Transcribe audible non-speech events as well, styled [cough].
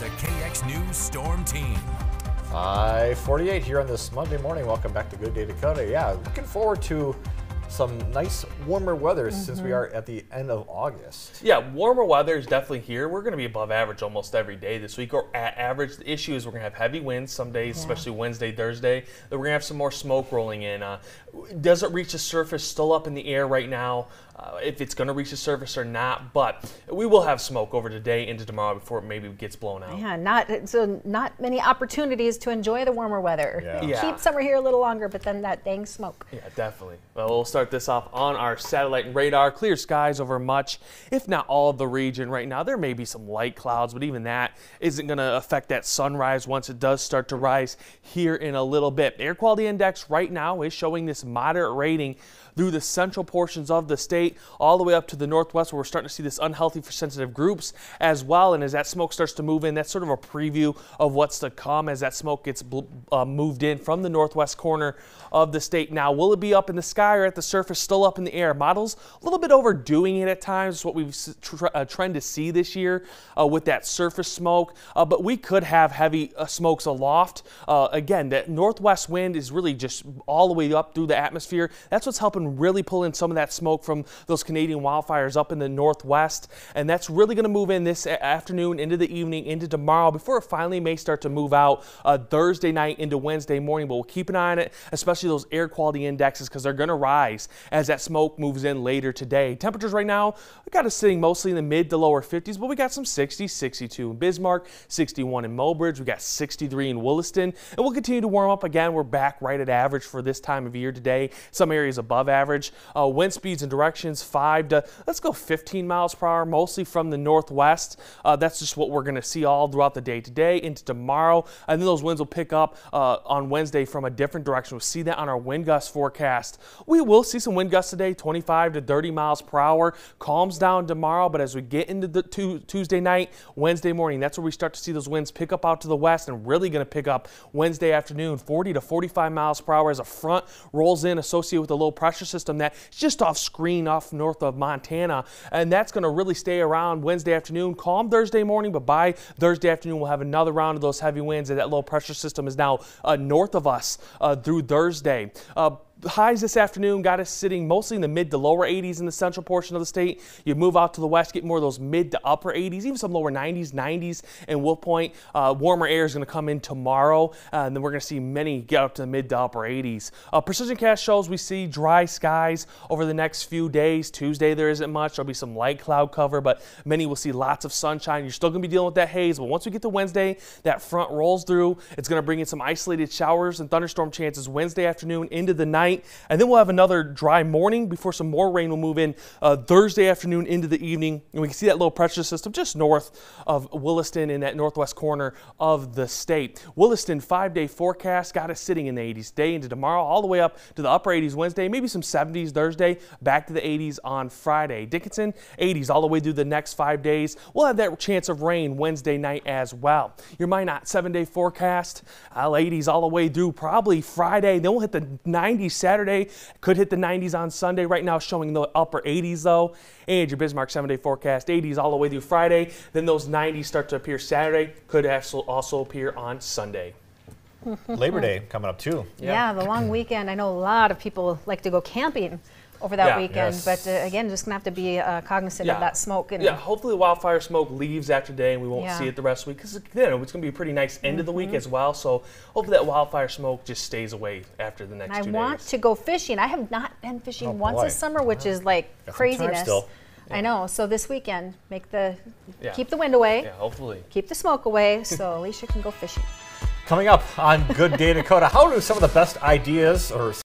the KX News Storm Team. 548 here on this Monday morning. Welcome back to Good Day Dakota. Yeah, looking forward to some nice warmer weather mm -hmm. since we are at the end of August. Yeah, warmer weather is definitely here. We're going to be above average almost every day this week, or at average. The issue is we're going to have heavy winds some days, yeah. especially Wednesday, Thursday. Then we're going to have some more smoke rolling in. Uh, does it reach the surface? Still up in the air right now uh, if it's going to reach the surface or not. But we will have smoke over today into tomorrow before it maybe gets blown out. Yeah, not so not many opportunities to enjoy the warmer weather. Yeah. yeah. Keep summer here a little longer, but then that dang smoke. Yeah, definitely. Well, we'll start this off on our satellite radar. Clear skies over much, if not all of the region right now. There may be some light clouds, but even that isn't going to affect that sunrise once it does start to rise here in a little bit. Air quality index right now is showing this moderate rating through the central portions of the state, all the way up to the northwest, where we're starting to see this unhealthy for sensitive groups as well. And as that smoke starts to move in, that's sort of a preview of what's to come as that smoke gets uh, moved in from the northwest corner of the state. Now, will it be up in the sky or at the surface, still up in the air? Models a little bit overdoing it at times. What we've tr uh, trend to see this year uh, with that surface smoke. Uh, but we could have heavy uh, smokes aloft. Uh, again, that northwest wind is really just all the way up through the atmosphere. That's what's helping really pull in some of that smoke from those Canadian wildfires up in the northwest. And that's really going to move in this afternoon, into the evening, into tomorrow before it finally may start to move out uh, Thursday night into Wednesday morning. But we'll keep an eye on it, especially those air quality indexes, because they're going to rise as that smoke moves in later today. Temperatures right now, we've got us sitting mostly in the mid to lower 50s, but we got some 60s, 62 in Bismarck, 61 in Mobridge, we got 63 in Williston, and we'll continue to warm up again. We're back right at average for this time of year today. Some areas above average. Uh, wind speeds and directions 5 to, let's go 15 miles per hour, mostly from the northwest. Uh, that's just what we're going to see all throughout the day today into tomorrow. And then those winds will pick up uh, on Wednesday from a different direction. We'll see that on our wind gust forecast. We will see some wind gusts today, 25 to 30 miles per hour. Calms down tomorrow, but as we get into the Tuesday night, Wednesday morning, that's where we start to see those winds pick up out to the west and really going to pick up Wednesday afternoon, 40 to 45 miles per hour as a front rolls in associated with a low pressure system that is just off screen off north of Montana. And that's going to really stay around Wednesday afternoon. Calm Thursday morning, but by Thursday afternoon, we'll have another round of those heavy winds. And that low pressure system is now uh, north of us uh, through Thursday. Uh, highs this afternoon got us sitting mostly in the mid to lower 80s in the central portion of the state. You move out to the west, get more of those mid to upper 80s, even some lower 90s, 90s in Wolf Point. Uh, warmer air is going to come in tomorrow, uh, and then we're going to see many get up to the mid to upper 80s. Uh, precision cast shows we see dry skies over the next few days. Tuesday there isn't much. There'll be some light cloud cover, but many will see lots of sunshine. You're still going to be dealing with that haze, but once we get to Wednesday, that front rolls through. It's going to bring in some isolated showers and thunderstorm chances Wednesday afternoon into the night night. And then we'll have another dry morning before some more rain will move in uh, Thursday afternoon into the evening. And we can see that low pressure system just north of Williston in that northwest corner of the state. Williston five day forecast got us sitting in the 80s day into tomorrow, all the way up to the upper 80s Wednesday, maybe some 70s Thursday, back to the 80s on Friday. Dickinson 80s all the way through the next five days. We'll have that chance of rain Wednesday night as well. Your Minot seven day forecast, uh, 80s all the way through probably Friday. Then we'll hit the 90s Saturday. Could hit the 90s on Sunday. Right now showing the upper 80s though. And your Bismarck seven day forecast 80s all the way through Friday. Then those 90s start to appear Saturday. Could also appear on Sunday. Labor Day coming up too. Yeah. yeah, the long weekend. I know a lot of people like to go camping over that yeah, weekend. Yes. But uh, again, just gonna have to be uh, cognizant yeah. of that smoke. yeah, hopefully the wildfire smoke leaves after today, and we won't yeah. see it the rest of the week because you know, it's gonna be a pretty nice end mm -hmm. of the week mm-hmm. as well. So hopefully that wildfire smoke just stays away after the next. I two want days. to go fishing. I have not been fishing oh, once this summer, which is like craziness. I know. So this weekend, make the keep the wind away. Yeah, hopefully. Keep the smoke away, so Alicia can go fishing. [laughs] Coming up on Good Day Dakota, how do some of the best ideas or